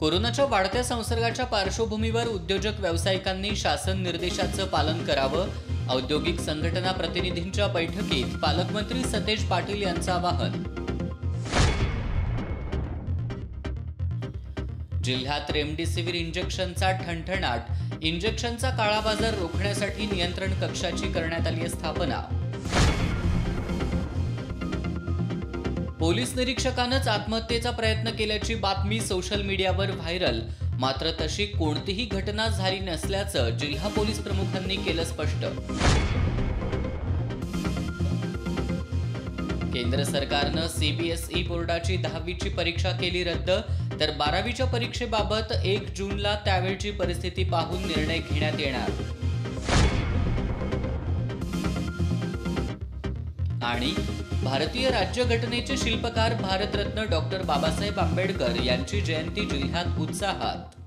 कोरोनाच्या वाढत्या संसर्गाच्या पार्श्वभूमीवर उद्योजक व्यावसायिकांनी शासन निर्देशाचं पालन करावं. औद्योगिक संघटना प्रतिनिधींच्या बैठकीत पालकमंत्री सतेज पाटील यांचं आवाहन. जिल्ह्यात रेमडेसिवीर इंजेक्शनचा ठणठणाट इंजेक्शनचा काळा बाजार रोखण्यासाठी नियंत्रण कक्षाची करण्यात आली स्थापना. पोलीस निरीक्षकानंच आत्महत्येचा प्रयत्न केल्याची बातमी सोशल मीडियावर व्हायरल. मात्र तशी कोणतीही घटना झाली नसल्याचं जिल्हा पोलीस प्रमुखांनी केलं स्पष्ट. केंद्र सरकारनं सीबीएसई बोर्डाची दहावीची परीक्षा केली रद्द तर बारावीच्या परीक्षेबाबत एक जूनला त्यावेळची परिस्थिती पाहून निर्णय घेण्यात येणार. आणि भारतीय राज्यघटनेचे शिल्पकार भारतरत्न डॉक्टर बाबासाहेब आंबेडकर यांची जयंती जिल्ह्यात उत्साहात.